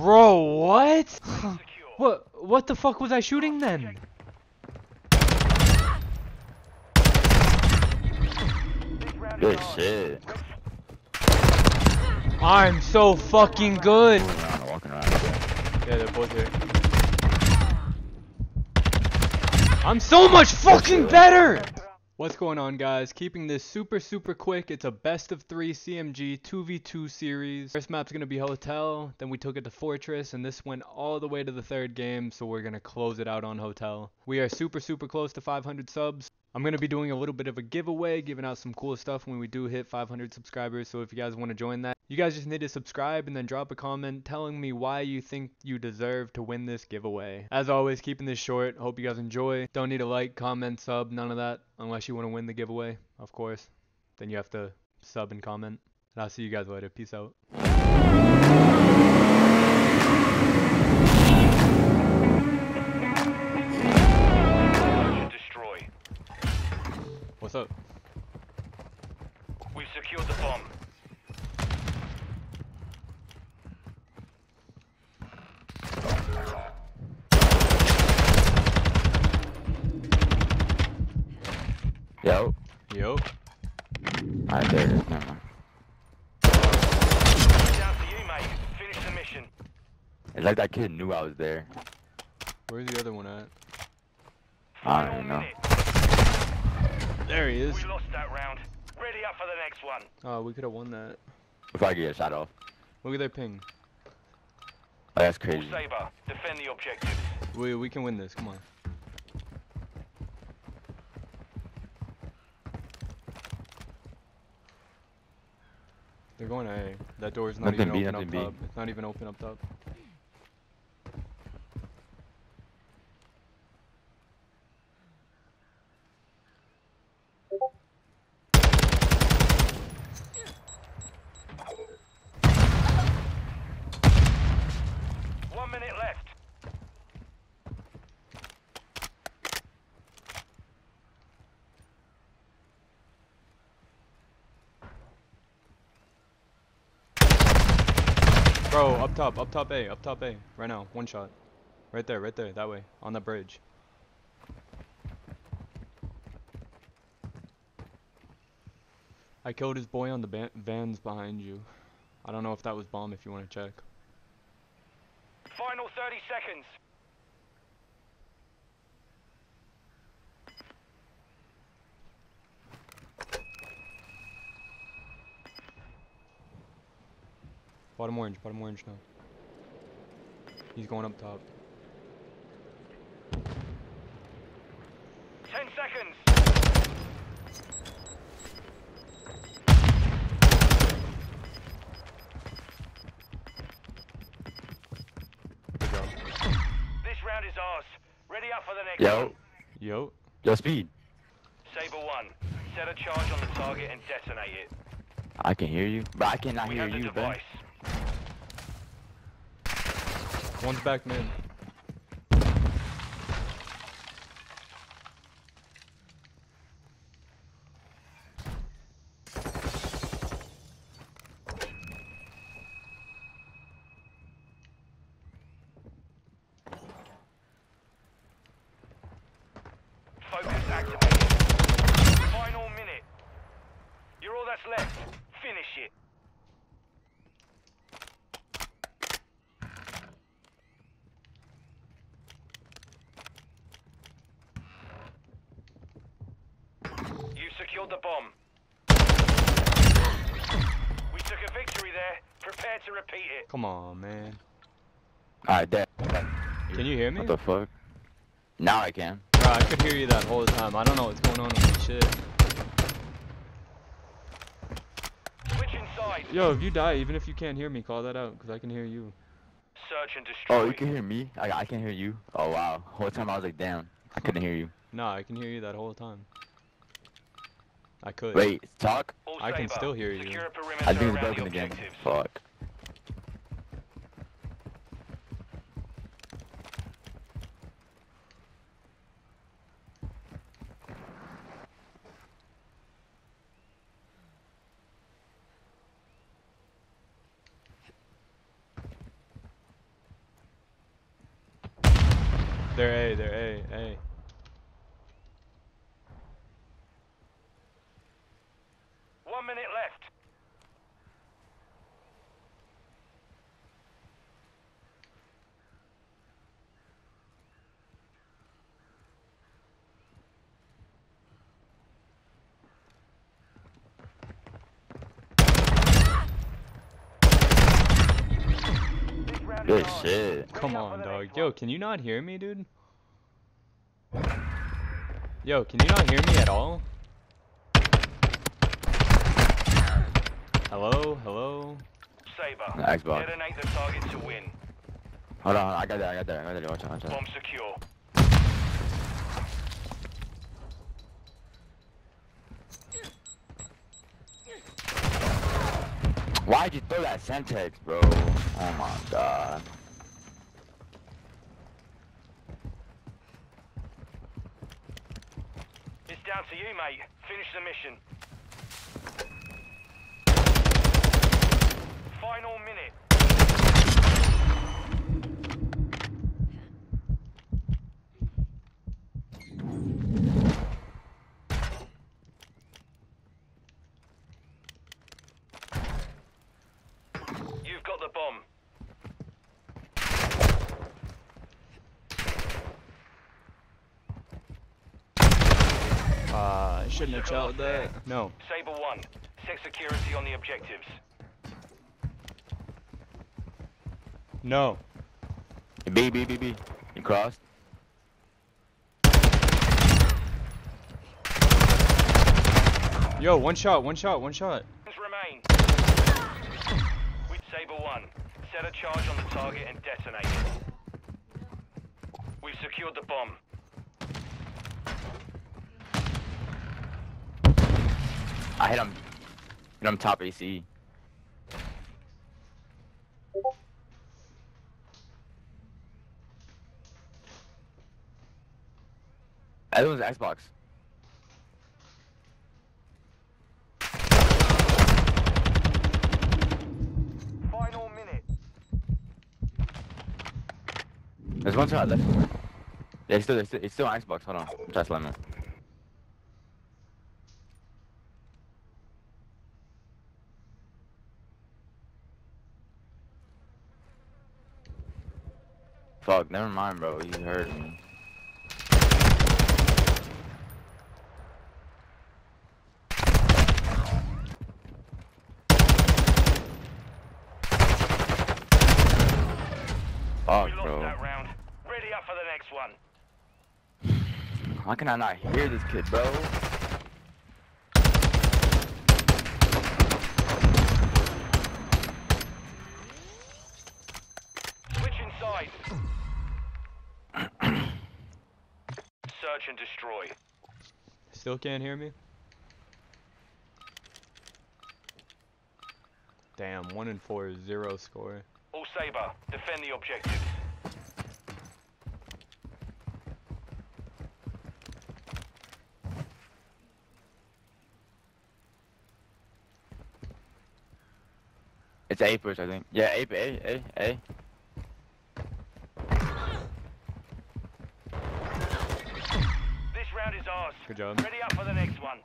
Bro, what? what? What the fuck was I shooting then? Good shit. I'm so fucking good. Moving around, walking around. Yeah, they're both here. I'm so much fucking better! What's going on guys? Keeping this super super quick. It's a best of 3 CMG 2v2 series. First map's gonna be Hotel, then we took it to Fortress, and this went all the way to the third game, so we're gonna close it out on Hotel. We are super super close to 500 subs. I'm going to be doing a little bit of a giveaway, giving out some cool stuff when we do hit 500 subscribers. So if you guys want to join that, you guys just need to subscribe and then drop a comment telling me why you think you deserve to win this giveaway. As always, keeping this short. Hope you guys enjoy. Don't need a like, comment, sub, none of that. Unless you want to win the giveaway, of course. Then you have to sub and comment. And I'll see you guys later. Peace out. Destroy. What's up? We've secured the bomb. Yo. Yo. Alright, there it is. Never mind. To you, mate. Finish the mission. It's like that kid knew I was there. Where's the other one at? I don't know. There he is. We lost that round. Ready up for the next one. Oh, we could have won that. If I could get shot off. Look at their ping. Oh, that's All crazy. Saber, defend the objectives. We, we can win this. Come on. Going A. That door's not Nothing even B, open up B. top. It's not even open up top. Bro, up top, up top A, up top A. Right now, one shot. Right there, right there, that way. On the bridge. I killed his boy on the vans behind you. I don't know if that was bomb if you want to check. Final 30 seconds. Bottom orange, bottom orange now. He's going up top. 10 seconds. Good job. This round is ours. Ready up for the next Yo. one. Yo. Yo, speed. Saber 1. Set a charge on the target and detonate it. I can hear you. But I cannot we hear have the you, Ben. device. One's back mid. Focus activated. Final minute. You're all that's left. Finish it. You secured the bomb. We took a victory there. Prepare to repeat it. Come on, man. Alright, there. Can you hear me? What the fuck? Now I can. Bro, I could hear you that whole time. I don't know what's going on with this shit. Switch inside. Yo, if you die, even if you can't hear me, call that out, because I can hear you. Search and destroy. Oh, you can hear me? I, I can hear you. Oh, wow. Whole time I was like, damn. I couldn't hear you. Nah, I can hear you that whole time. I could. Wait, talk? I can still hear you. Secure a perimeter I think it's broken again. Fuck. They're A, they're A, A. One minute left. This round is Good shit. Come on, dog. Yo, can you not hear me, dude? Yo, can you not hear me at all? Hello? Hello? Saber. Xbox. Detonate the target to win. Hold on, I got that, I got that, I got that. Watch out, watch out. Bomb secure. Why'd you throw that Semtex, bro? Oh my god. It's down to you, mate. Finish the mission. Final minute. You've got the bomb. Uh, I shouldn't have shouted that. No. Saber 1. Set security on the objectives. No. B, B, B, B. You crossed? Yo, one shot, one shot, one shot. remain. 1, set a charge on the target and detonate. It. We've secured the bomb. I hit him. Hit him top AC. That was Xbox. There's one shot left. Yeah, it's still, it's still, it's still on Xbox. Hold on. To slam it. Fuck, never mind, bro. You heard me. Fuck, bro. that round. Ready up for the next one. How can I not hear this kid, bro? Switch inside. Search and destroy. Still can't hear me? Damn, one and four is zero score. All Saber, defend the objectives. It's A push, I think. Yeah, A, A, A, A. This round is ours. Good job. Ready up for the next one.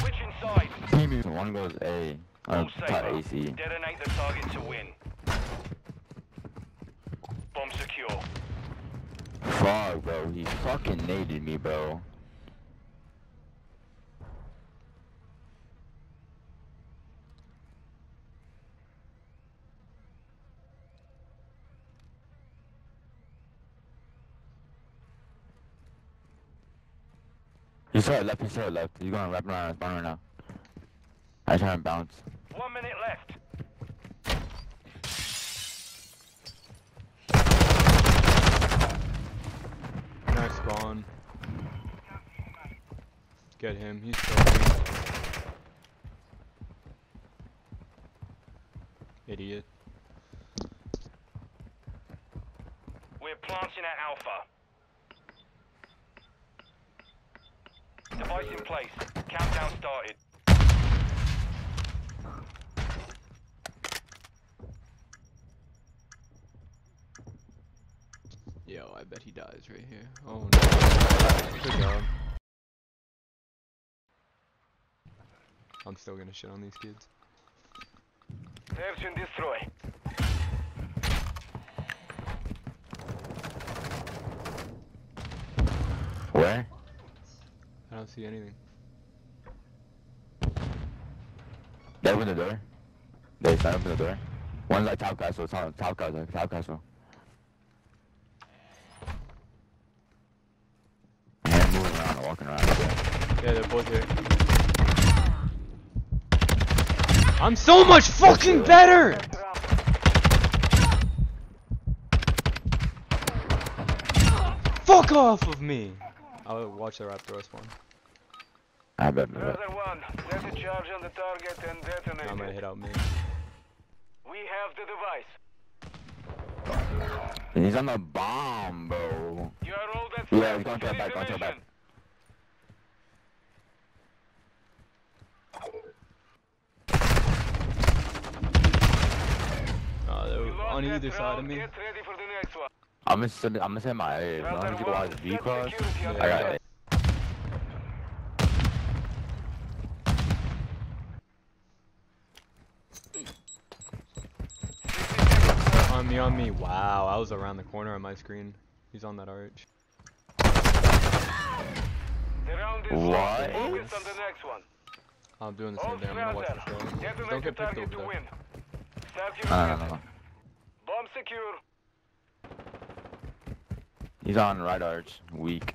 Switch inside. Maybe one goes A. Or All top AC. detonate the target to win. Bomb secure. Fuck, bro. He fucking naded me, bro. He saw it left, he saw it left. He's going to wrap around his spawn right now. I try and bounce. One minute left. Nice spawn. Get him, he's still Idiot. We're planting at Alpha. Device in place. Countdown started. Yo, I bet he dies right here. Oh, oh no. Good job. I'm still gonna shit on these kids. Search and destroy. Where? I don't see anything. They open the door. They stand open the door. One's like top castle, top, top castle, top castle. And moving around, walking around. Yeah. Yeah, they're both here. I'm so much fucking better! Fuck off of me! I'll watch the raptor spawn. I bet. I bet. Brother 1, set a charge on the target and detonate I'm gonna hit out me. We have the device. He's on the bomb, bro. You are all that's Yeah, left. he's going to the Finish back, going to the back. mission. Uh, they're We lost on either side of me. Get ready for the next one. I'm gonna send. I'm gonna send my A. As long Brother as you go 1, out V cross. Yeah. I got it. On me, on me. Wow, I was around the corner on my screen. He's on that arch. The round is What? lost. Focus on the next one. I'm doing the same thing. I'm gonna watch the show. Strasser, Just detonate don't get picked over to there. win. Start your Bomb secure. He's on right arch. Weak.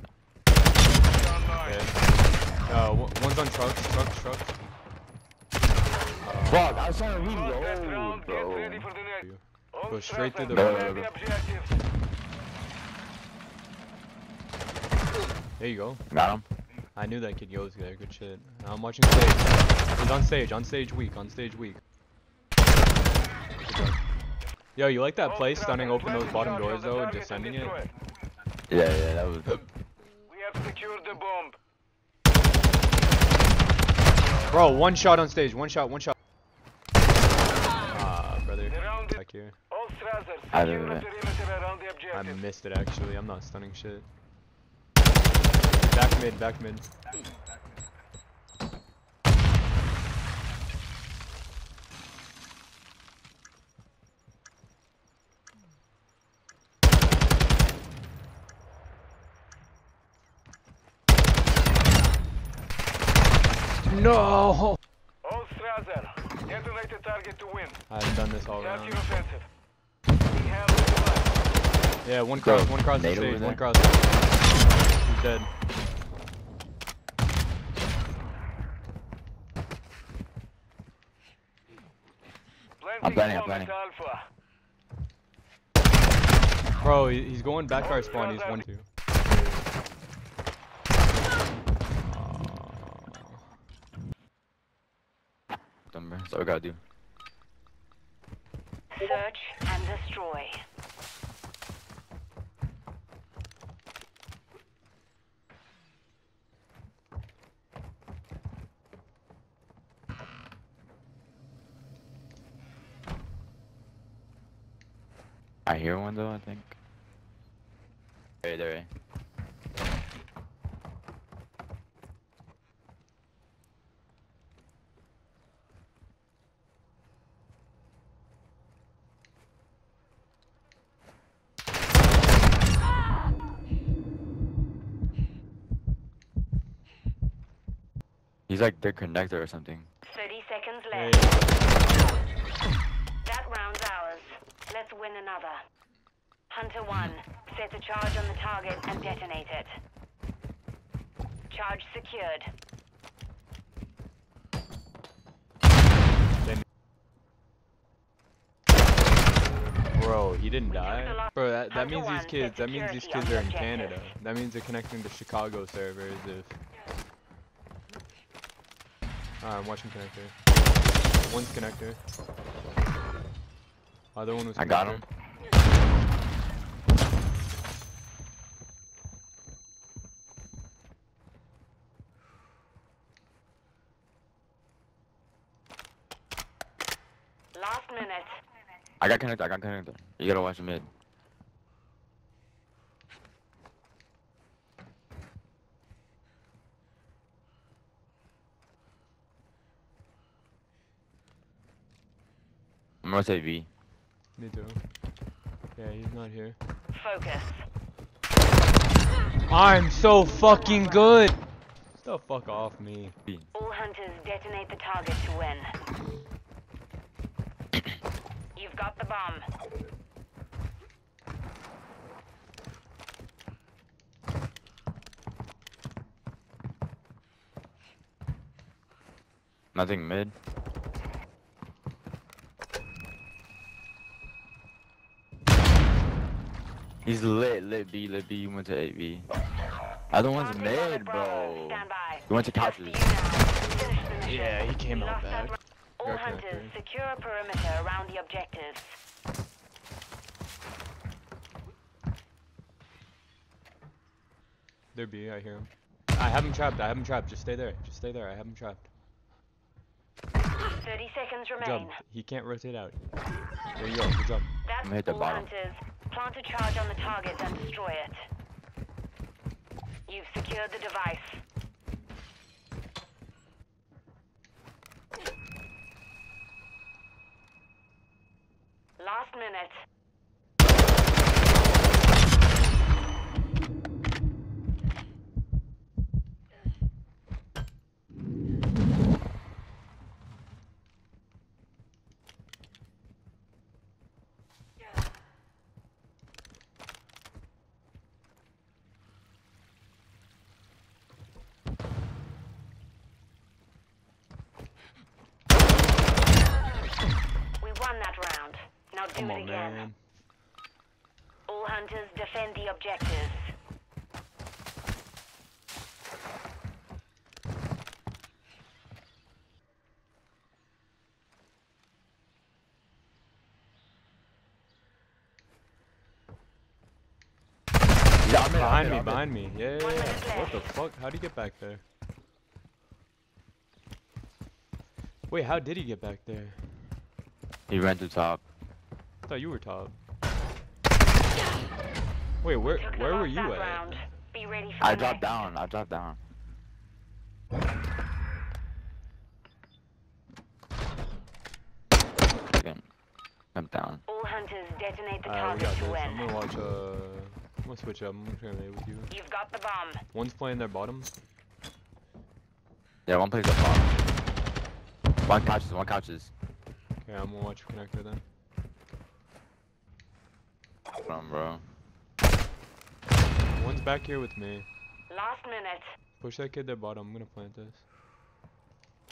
Uh, one's on trucks, trucks, trucks. Fuck! I was trying to reload, round. Get ready bro. for the next. You. All Go straight through the road. defend the objective. There you go. Got him. I knew that kid goes there. Good shit. I'm watching stage. He's on stage. On stage weak. On stage weak. Good job. Yo, you like that play, stunning open those bottom doors though, and target just sending it? Yeah, yeah, that was. We have secured the bomb. Bro, one shot on stage. One shot. One shot. Ah, brother. The round is Back here. I Secure don't know. perimeter around the I missed it actually. I'm not stunning shit. Back mid. Back mid. No! All Strasser. Detonate the target to win. I haven't done this all round. your offensive. We have. Yeah, one cross, Bro, one cross the stage, one cross. He's dead. I'm planning, I'm planning. Bro, he's going back to our spawn. He's one two. Done, bro. That's all we gotta do. Search and destroy. I hear one though. I think. Right there. He's like their connector or something. 30 seconds Hey, left. That round's ours. Let's win another. Hunter 1, set a charge on the target and detonate it. Charge secured. Bro, he didn't die. Bro, that, that means these kids, that means these kids are in Canada. That means they're connecting to Chicago servers if... Uh, I'm watching connector. One's connector. Other one was connector. I got him. Last minute. I got connector. I got connector. You gotta watch the mid. I'm gonna say V. Me too. Yeah, he's not here. Focus. I'm so fucking good. Get the fuck off me. All hunters detonate the target to win. You've got the bomb. Nothing mid. He's lit, lit B, lit B. He went to 8B. Other one's Planting bomb at mid, bro. Stand. He went to couches. you now. Finish the mission. Yeah, he came You out lost that back. All hunters, secure a perimeter around the objectives. There B, I hear him. I have him trapped. I have him trapped. Just stay there. Just stay there. I have him trapped. 30 seconds Good remain. job. He can't rotate out. There you go. Good job. That's gonna hit the all bottom. hunters. Plant a charge on the target and destroy it. You've secured the device. Last minute. We won that round. Now do Come it on, again. man. All hunters defend the objectives. Yeah, I'm in, I'm Behind me, in. behind me. Yeah, yeah, yeah. What the fuck? How'd he get back there? Wait, how did he get back there? He ran to top. I thought you were top. Wait, where where were you at? Be ready for I dropped next. down. I dropped down. I'm down. All hunters detonate the Alright, target to this. win. I'm gonna watch. Uh, I'm gonna switch up. I'm gonna play with you. You've got the bomb. One's playing their bottom. Yeah, one plays up bottom. One couches, one couches. Okay, I'm gonna watch connector then. From bro. One's back here with me. Last minute. Push that kid their bottom. I'm gonna plant this.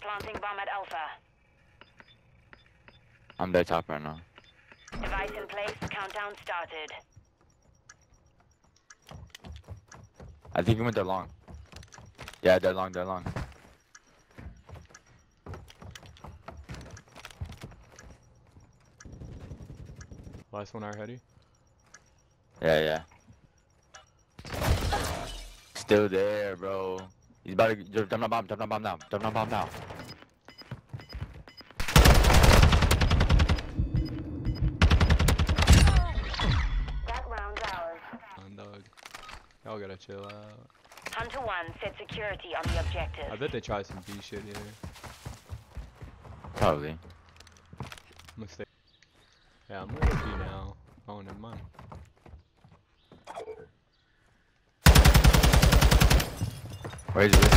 Planting bomb at Alpha. I'm dead top right now. Device in place. Countdown started. I think he went there long. Yeah, they're long, they're long. Last one already. Yeah, yeah. Still there, bro. He's about to jump jump on bomb, jump on bomb now, jump on bomb now. That round's ours. On dog. Y'all gotta chill out. Hunter 1 set security on the objective. I bet they try some B shit here. Probably. Mistake. Yeah, I'm gonna go B now. Oh, never mind. Where's it?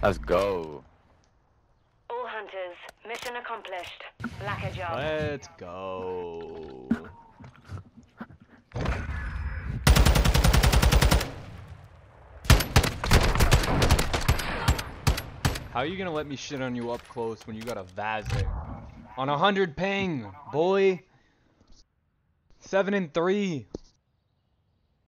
Let's go. All hunters. Mission accomplished. Lack a job. Let's go. How are you gonna let me shit on you up close when you got a Vaz there? On a hundred ping, boy. Seven and three.